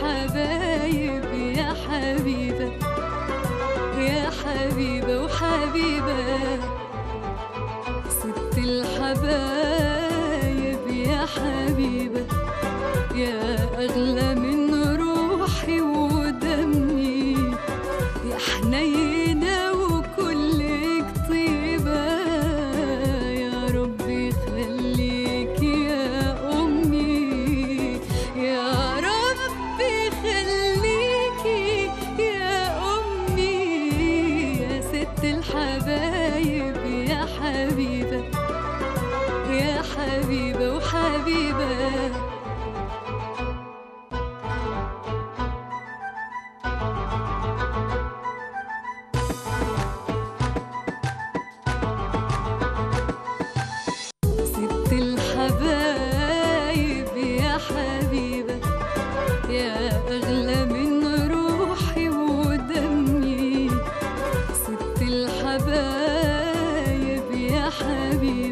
حبايب يا حبيبة يا حبيبة وحبيبة. ست الحبايب يا حبيبة يا أغلى من روحي ودمي. يا حنين ست الحبايب يا حبيبة يا حبيبة وحبيبة. الحبايب يا من